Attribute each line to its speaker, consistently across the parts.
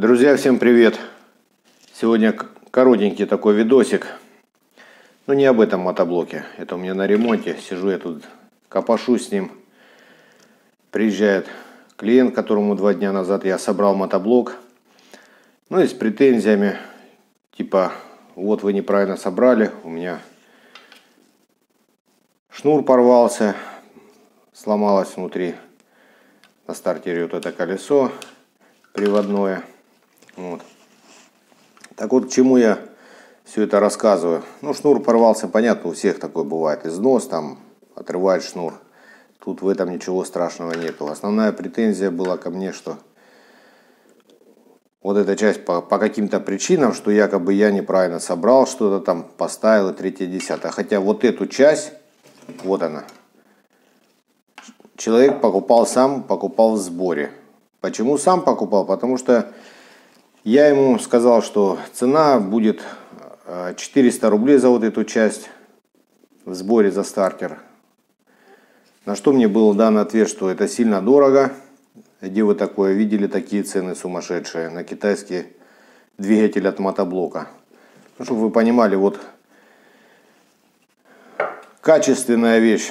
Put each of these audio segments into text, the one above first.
Speaker 1: Друзья, всем привет! Сегодня коротенький такой видосик. Но не об этом мотоблоке. Это у меня на ремонте. Сижу я тут, копошусь с ним. Приезжает клиент, которому два дня назад я собрал мотоблок. Ну и с претензиями. Типа, вот вы неправильно собрали. У меня шнур порвался. Сломалось внутри на стартере вот это колесо приводное. Вот. Так вот, к чему я все это рассказываю. Ну, шнур порвался, понятно, у всех такое бывает. Износ, там, отрывает шнур. Тут в этом ничего страшного нету. Основная претензия была ко мне, что вот эта часть по, по каким-то причинам, что якобы я неправильно собрал, что-то там поставил и третье, десятое. Хотя вот эту часть, вот она, человек покупал сам, покупал в сборе. Почему сам покупал? Потому что я ему сказал, что цена будет 400 э, рублей за вот эту часть в сборе за стартер. На что мне был дан ответ, что это сильно дорого. Где вы такое видели, такие цены сумасшедшие на китайский двигатель от мотоблока. Ну, чтобы вы понимали, вот качественная вещь,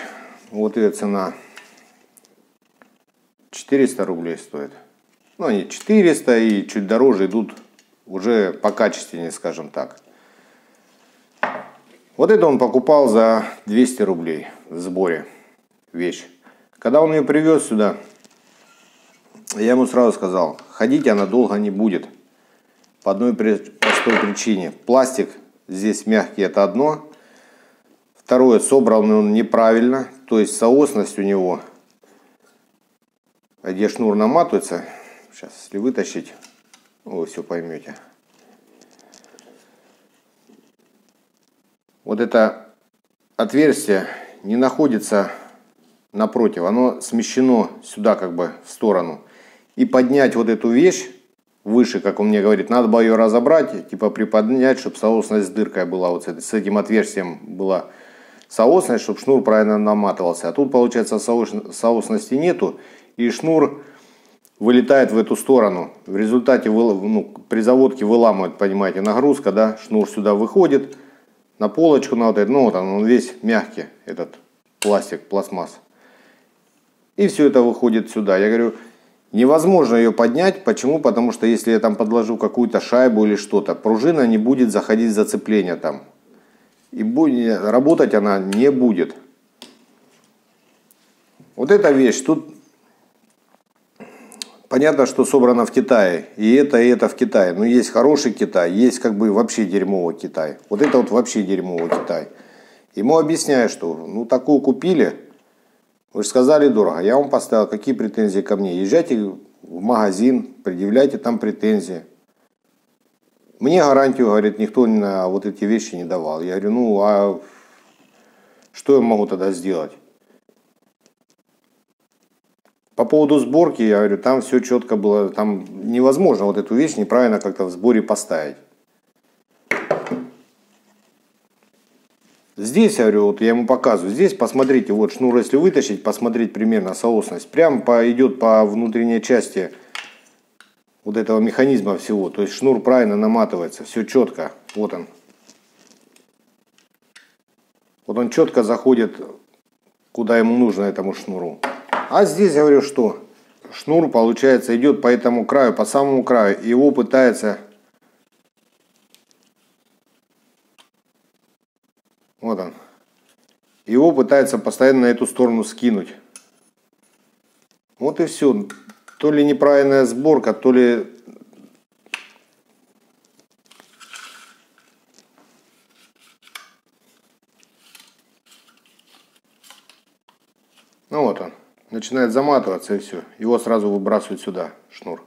Speaker 1: вот ее цена 400 рублей стоит. Ну, они 400 и чуть дороже идут уже по качественнее, скажем так. Вот это он покупал за 200 рублей в сборе вещь. Когда он ее привез сюда, я ему сразу сказал, ходить она долго не будет. По одной простой причине. Пластик здесь мягкий, это одно. Второе, собран он неправильно, то есть соосность у него, где шнур наматывается, Сейчас, если вытащить, вы все поймете. Вот это отверстие не находится напротив, оно смещено сюда как бы в сторону. И поднять вот эту вещь выше, как он мне говорит, надо было ее разобрать, типа приподнять, чтобы соосность с дыркой была, вот с этим отверстием была соосность, чтобы шнур правильно наматывался. А тут, получается, соосности нету, и шнур вылетает в эту сторону. В результате ну, при заводке выламывает, понимаете, нагрузка, да, шнур сюда выходит, на полочку на вот это, ну вот он, он весь мягкий, этот пластик, пластмасс. И все это выходит сюда. Я говорю, невозможно ее поднять. Почему? Потому что если я там подложу какую-то шайбу или что-то, пружина не будет заходить в зацепление там. И будет, работать она не будет. Вот эта вещь, тут Понятно, что собрано в Китае, и это, и это в Китае. Но есть хороший Китай, есть как бы вообще дерьмовый Китай. Вот это вот вообще дерьмовый Китай. Ему объясняю, что ну такую купили, вы же сказали дорого, я вам поставил, какие претензии ко мне. Езжайте в магазин, предъявляйте там претензии. Мне гарантию, говорит, никто на вот эти вещи не давал. Я говорю, ну а что я могу тогда сделать? По поводу сборки, я говорю, там все четко было, там невозможно вот эту вещь неправильно как-то в сборе поставить. Здесь, я говорю, вот я ему показываю, здесь посмотрите, вот шнур если вытащить, посмотреть примерно соосность, прям по, идет по внутренней части вот этого механизма всего, то есть шнур правильно наматывается, все четко, вот он. Вот он четко заходит, куда ему нужно этому шнуру. А здесь, я говорю, что шнур, получается, идет по этому краю, по самому краю. Его пытается... Вот он. Его пытается постоянно на эту сторону скинуть. Вот и все. То ли неправильная сборка, то ли Ну вот он начинает заматываться и все. Его сразу выбрасывают сюда, шнур.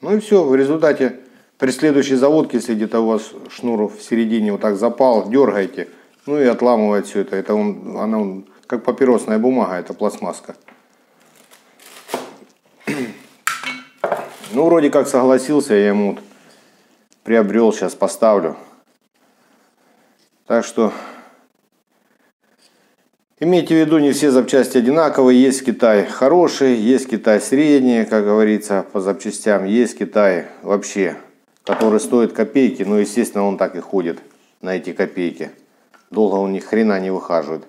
Speaker 1: Ну и все, в результате при следующей заводке, если где-то у вас шнур в середине вот так запал, дергаете, ну и отламывает все это. Это он, она он, как папиросная бумага, это пластмасска. Ну, вроде как согласился, я ему вот приобрел, сейчас поставлю. Так что Имейте в виду, не все запчасти одинаковые. Есть Китай хороший, есть Китай средний, как говорится, по запчастям. Есть Китай вообще, который стоит копейки, но, естественно, он так и ходит на эти копейки. Долго он ни хрена не выхаживает.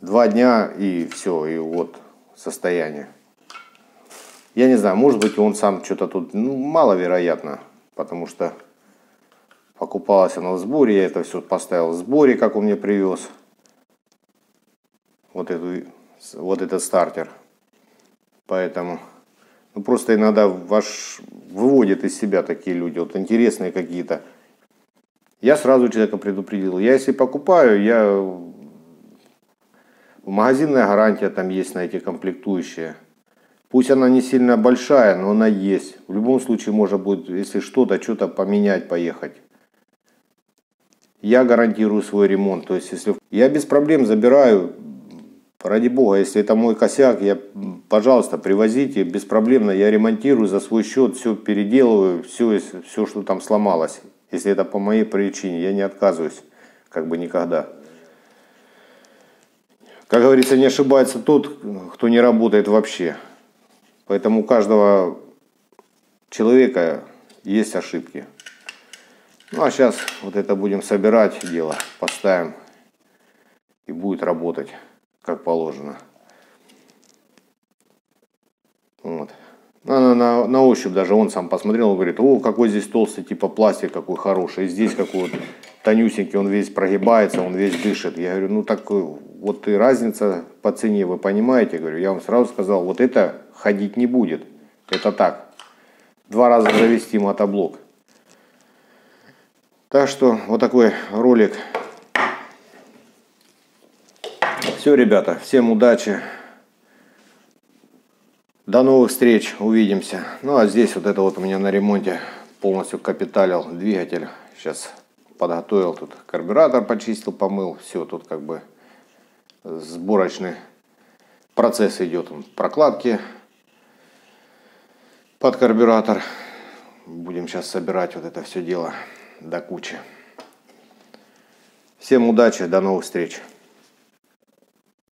Speaker 1: Два дня и все, и вот состояние. Я не знаю, может быть он сам что-то тут, ну, маловероятно, потому что покупалось оно в сборе, я это все поставил в сборе, как он мне привез вот, эту, вот этот стартер. Поэтому ну, просто иногда ваш выводят из себя такие люди, вот интересные какие-то. Я сразу человека предупредил. Я если покупаю, я магазинная гарантия там есть на эти комплектующие. Пусть она не сильно большая, но она есть. В любом случае можно будет, если что-то, что-то поменять, поехать. Я гарантирую свой ремонт. То есть, если я без проблем забираю Ради бога, если это мой косяк, я, пожалуйста, привозите, беспроблемно, я ремонтирую за свой счет, все переделываю, все, все, что там сломалось. Если это по моей причине, я не отказываюсь, как бы никогда. Как говорится, не ошибается тот, кто не работает вообще. Поэтому у каждого человека есть ошибки. Ну а сейчас вот это будем собирать дело, поставим и будет работать как положено. Вот. На, на, на ощупь даже он сам посмотрел, он говорит, о, какой здесь толстый, типа пластик какой хороший, и здесь какой вот тонюсенький, он весь прогибается, он весь дышит. Я говорю, ну так вот и разница по цене, вы понимаете? Я говорю, я вам сразу сказал, вот это ходить не будет, это так. Два раза завести мотоблок. Так что вот такой ролик все, ребята, всем удачи. До новых встреч, увидимся. Ну а здесь вот это вот у меня на ремонте полностью капиталил двигатель. Сейчас подготовил тут карбюратор, почистил, помыл. Все, тут как бы сборочный процесс идет. Прокладки под карбюратор. Будем сейчас собирать вот это все дело до кучи. Всем удачи, до новых встреч.